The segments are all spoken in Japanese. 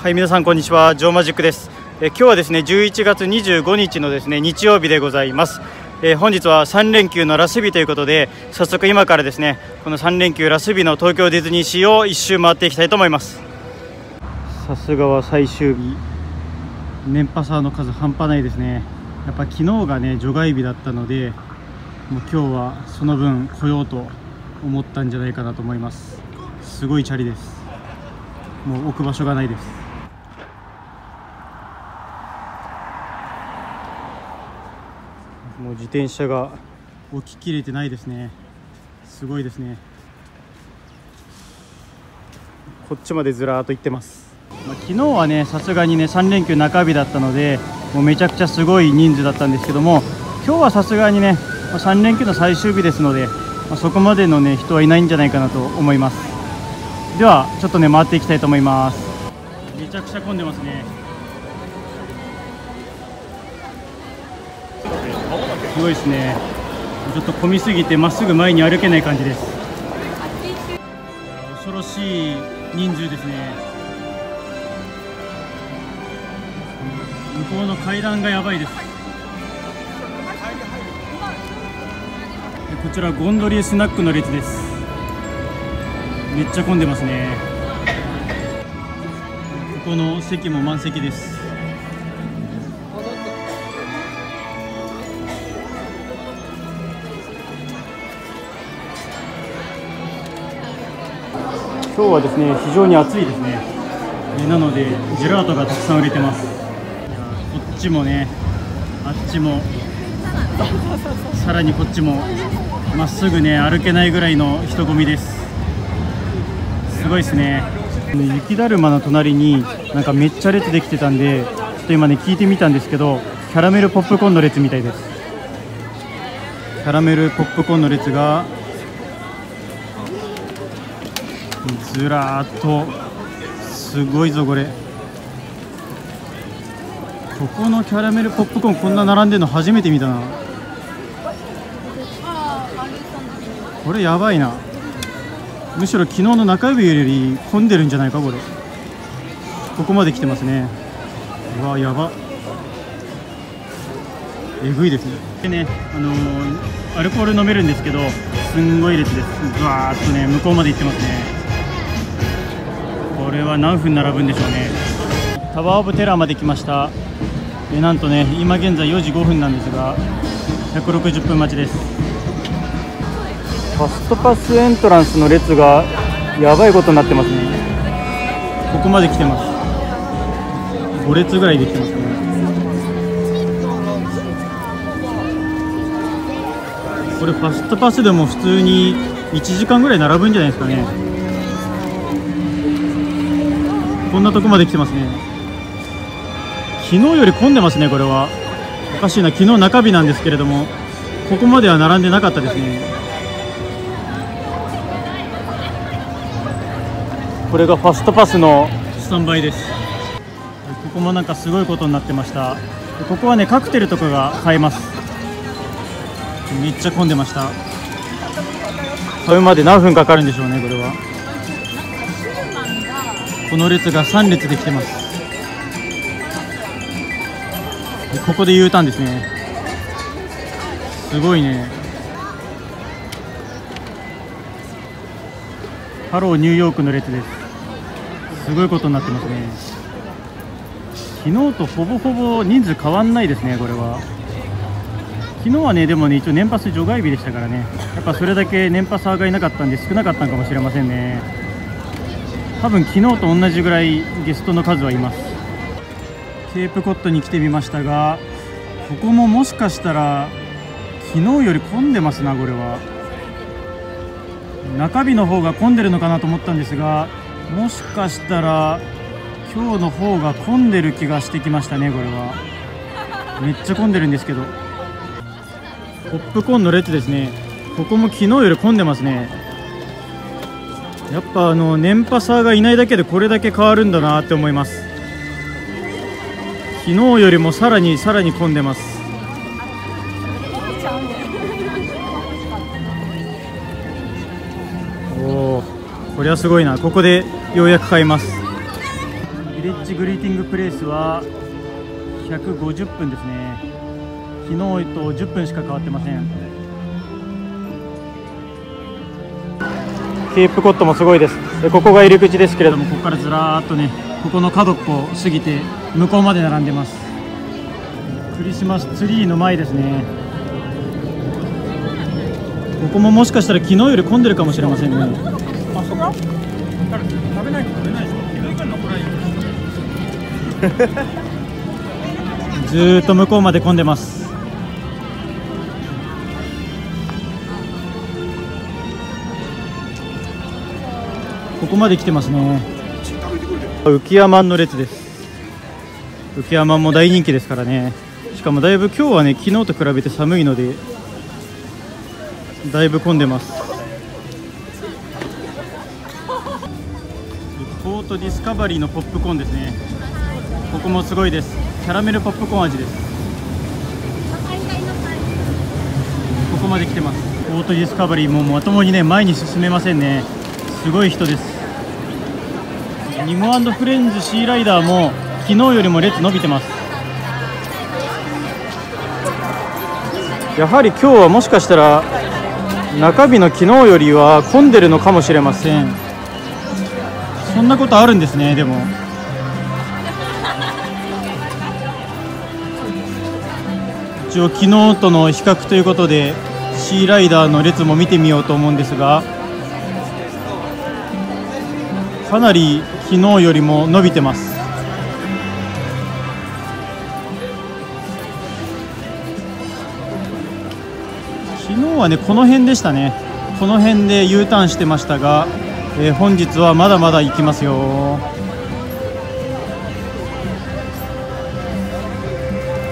はい皆さんこんにちは。ジョーマジックです。え今日はですね11月25日のですね日曜日でございます。え本日は3連休のラス日ということで早速今からですねこの3連休ラス日の東京ディズニーシーを一周回っていきたいと思います。さすがは最終日。年パサーの数半端ないですね。やっぱ昨日がね除外日だったのでもう今日はその分来ようと思ったんじゃないかなと思います。すごいチャリです。もう置く場所がないです。もう自転車が置ききれてないですね。すごいですね。こっちまでずらーっと行ってます、まあ、昨日はねさすがにね3連休中日だったのでもうめちゃくちゃすごい人数だったんですけども今日はさすがにねま3連休の最終日ですので、まあ、そこまでのね人はいないんじゃないかなと思います。ではちょっとね回っていきたいと思います。めちゃくちゃ混んでますね。すごいですね。ちょっと混みすぎてまっすぐ前に歩けない感じです。恐ろしい人数ですね。向こうの階段がやばいです。こちらゴンドリースナックの列です。めっちゃ混んでますね。ここの席も満席です。今日はですね非常に暑いですね。なのでジェラートがたくさん売れてます。こっちもねあっちもさらにこっちもまっすぐね歩けないぐらいの人混みです。すごいですね。雪だるまの隣になんかめっちゃ列できてたんでちょっと今ね聞いてみたんですけどキャラメルポップコーンの列みたいです。キャラメルポップコーンの列がずらっとすごいぞこれ。ここのキャラメルポップコーンこんな並んでるの初めて見たな。これやばいな。むしろ昨日の中指より混んでるんじゃないかこれ。ここまで来てますね。うわやば。えぐいですね。でねあのー、アルコール飲めるんですけどすんごい列です。ずわーっとね向こうまで行ってますね。これは何分並ぶんでしょうね。タワーオブテラーまで来ました。えなんとね今現在4時5分なんですが160分待ちです。ファストパスエントランスの列がやばいことになってますね。ここまで来てます。5列ぐらいできてますね。これファストパスでも普通に1時間ぐらい並ぶんじゃないですかねこんなとこまで来てますね。昨日より混んでますねこれは。おかしいな。昨日中日なんですけれどもここまでは並んでなかったですね。これがファストパスのスタンバイです。ここもなんかすごいことになってました。ここはねカクテルとかが買えます。めっちゃ混んでました。買うまで何分かかるんでしょうねこれは。この列が3列できてます。ここで U ターンですね。すごいね。ハローニューヨークの列です。すごいことになってますね。昨日とほぼほぼ人数変わんないですねこれは。昨日はねでもね一応年パス除外日でしたからね。やっぱそれだけ年パサーがいなかったんで少なかったのかもしれませんね。多分昨日と同じぐらいゲストの数はいます。ケープコットに来てみましたがここももしかしたら昨日より混んでますなこれは。中日の方が混んでるのかなと思ったんですがもしかしたら今日の方が混んでる気がしてきましたねこれは。めっちゃ混んでるんですけど。ポップコーンの列ですね。ここも昨日より混んでますね。やっぱあの年パサーがいないだけでこれだけ変わるんだなって思います。昨日よりもさらにさらに混んでます。おおこれはすごいな。ここでようやく買います。ヴィレッジグリーティングプレイスは150分ですね。昨日と10分しか変わってません。ケープコットもすごいです。ここが入り口ですけれどもここからずらーっとねここの角っこを過ぎて向こうまで並んでます。クリスマスツリーの前ですね。ここももしかしたら昨日より混んでるかもしれませんね。あそこ？食べないと食べないでしょ。ずーっと向こうまで混んでますここまで来てますね。浮山の列です。浮山も大人気ですからね。しかもだいぶ今日はね昨日と比べて寒いのでだいぶ混んでます。ポートディスカバリーのポップコーンですね。ここもすごいです。キャラメルポップコーン味です。ここまで来てます。ポートディスカバリーもまともにね前に進めませんね。すごい人です。ニモフレンズシーライダーも昨日よりも列伸びてます。やはり今日はもしかしたら中日の昨日よりは混んでるのかもしれません。そんなことあるんですねでも。一応昨日との比較ということでシーライダーの列も見てみようと思うんですが。かなり昨日よりも伸びてます。昨日はねこの辺でしたね。この辺で U ターンしてましたが、えー、本日はまだまだ行きますよ。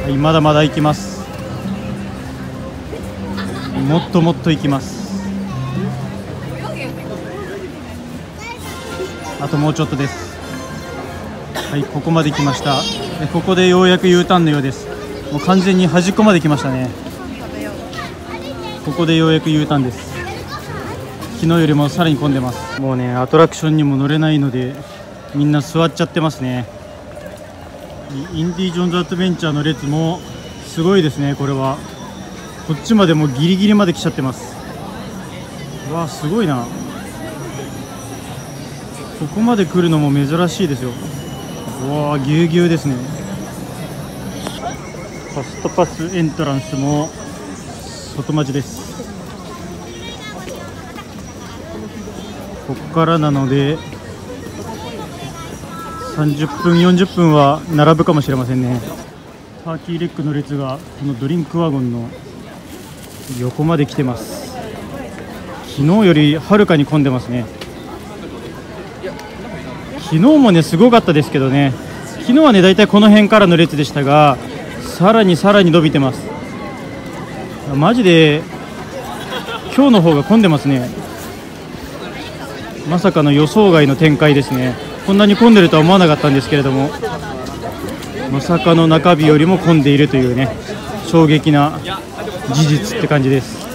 はいまだまだ行きます。もっともっと行きます。あともうちょっとです。はいここまで来ました。ここでようやく U ターンのようです。もう完全に端っこまで来ましたね。ここでようやく U ターンです。昨日よりもさらに混んでます。もうねアトラクションにも乗れないのでみんな座っちゃってますね。インディ・ジョーンズ・アドベンチャーの列もすごいですねこれは。こっちまでもギリギリまで来ちゃってます。うわすごいな。ここまで来るのも珍しいですよ。うわぎゅうぎゅうですね。ファストパスエントランスも外待ちです。ここからなので30分40分は並ぶかもしれませんね。ターキーレッグの列がこのドリンクワゴンの横まで来てます。昨日よりはるかに混んでますね。昨日もねすごかったですけどね。昨日はね大体この辺からの列でしたがさらにさらに伸びてます。マジで今日の方が混んでますね。まさかの予想外の展開ですね。こんなに混んでるとは思わなかったんですけれどもまさかの中日よりも混んでいるというね衝撃な事実って感じです。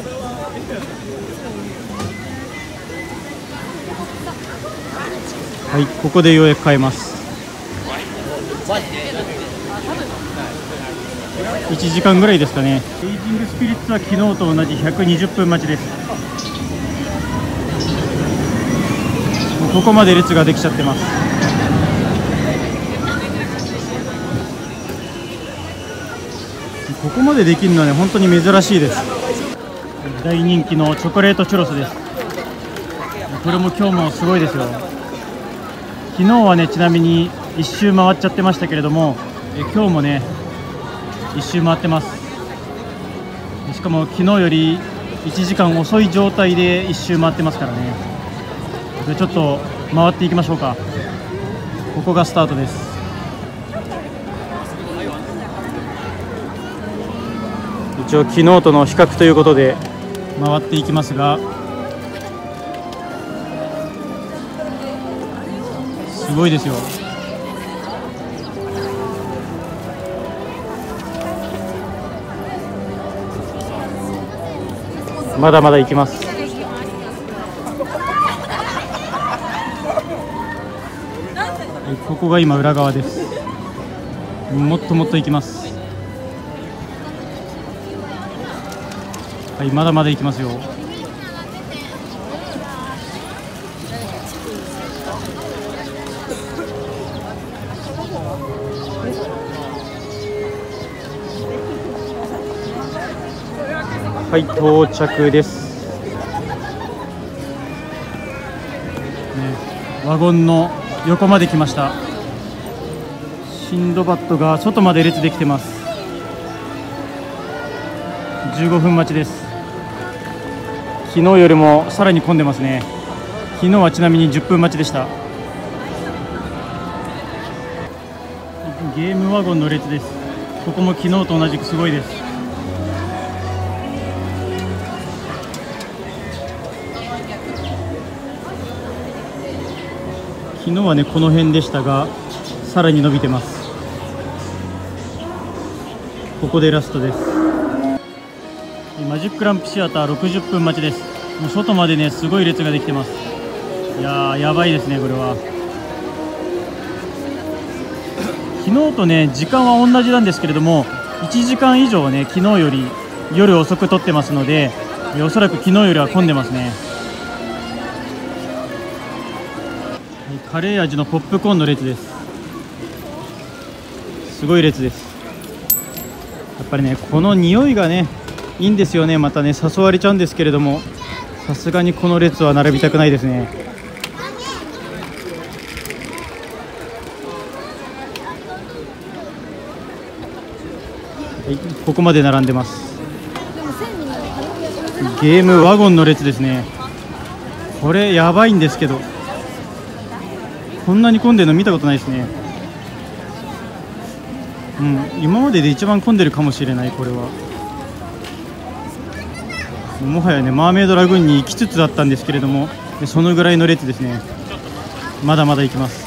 はいここでようやく買えます。1時間ぐらいですかね。エイジングスピリッツは昨日と同じ120分待ちです。ここまで列ができちゃってます。ここまでできるのはね本当に珍しいです。大人気のチョコレートチュロスです。これも今日もすごいですよ。昨日はねちなみに1周回っちゃってましたけれどもえ今日もね1周回ってます。しかも昨日より1時間遅い状態で1周回ってますからね。でちょっと回っていきましょうか。ここがスタートです。一応昨日との比較ということで回っていきますがすごいですよ。まだまだ行きます。ここが今裏側です。もっともっと行きます。はいまだまだ行きますよ。はい到着です、ね、ワゴンの横まで来ました。シンドバッドが外まで列できてます。15分待ちです。昨日よりもさらに混んでますね。昨日はちなみに10分待ちでした。ゲームワゴンの列です。ここも昨日と同じくすごいです。昨日はねこの辺でしたがさらに伸びてます。ここでラストです。マジックランプシアター60分待ちです。もう外までねすごい列ができてます。いやーやばいですねこれは。昨日とね時間は同じなんですけれども1時間以上はね昨日より夜遅く撮ってますのでおそらく昨日よりは混んでますね。カレー味のポップコーンの列です。すごい列です。やっぱりねこの匂いがねいいんですよね。またね誘われちゃうんですけれども。さすがにこの列は並びたくないですね。はいここまで並んでます。ゲームワゴンの列ですね。これやばいんですけど。こんなに混んでるの見たことないですね。うん今までで一番混んでるかもしれないこれは。もはやねマーメイドラグーンに行きつつだったんですけれどもそのぐらいの列ですね。まだまだ行きます。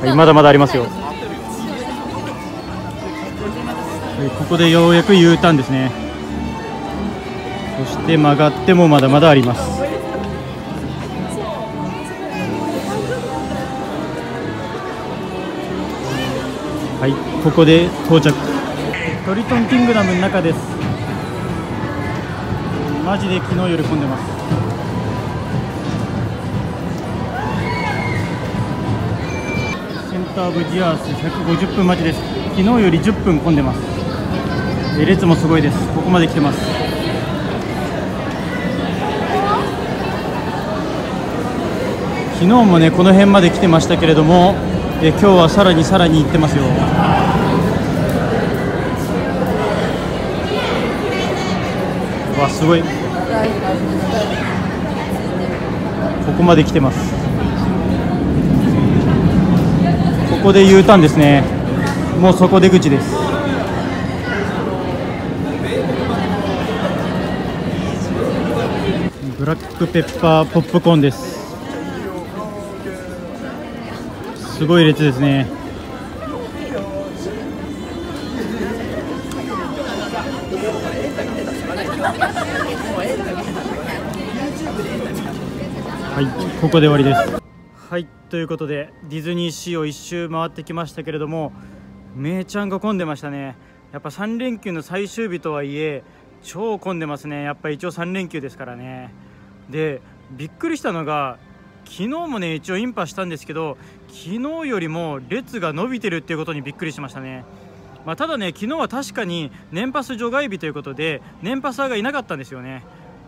はいまだまだありますよ。はいここでようやく U ターンですね。そして曲がってもまだまだあります。はいここで到着。トリトンキングダムの中です。マジで昨日より混んでます。センターオブディアース150分待ちです。昨日より10分混んでます。列もすごいです。ここまで来てます。昨日もねこの辺まで来てましたけれどもえ今日はさらにさらに行ってますよ。わすごい。ここまで来てます。ここで U ターンですね。もうそこ出口です。ブラックペッパーポップコーンです。すごい列ですね。はいここで終わりです。はいということでディズニーシーを一周回ってきましたけれどもめいちゃんが混んでましたね。やっぱ3連休の最終日とはいえ超混んでますね。やっぱ一応3連休ですからね。でびっくりしたのが昨日もね一応インパしたんですけど昨日よりも列が伸びてるっていうことにびっくりしましたね。まあ、ただね昨日は確かに年パス除外日ということで年パサーがいなかったんですよね。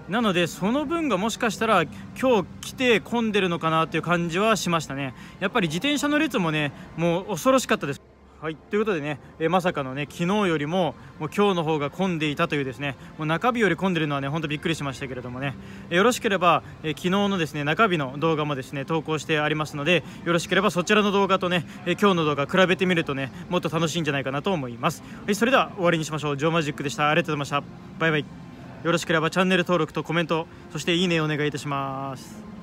なのでその分がもしかしたら今日来て混んでるのかなっていう感じはしましたね。やっぱり自転車の列もねもう恐ろしかったです。はいということでね、えまさかのね昨日よりももう今日の方が混んでいたというですねもう中日より混んでるのはね本当びっくりしましたけれどもね、えよろしければ、え昨日のですね中日の動画もですね投稿してありますのでよろしければそちらの動画とね、え今日の動画比べてみるとねもっと楽しいんじゃないかなと思います、はい、それでは終わりにしましょう。ジョーマジックでした。ありがとうございました。バイバイ。よろしければチャンネル登録とコメントそしていいねお願いいたします。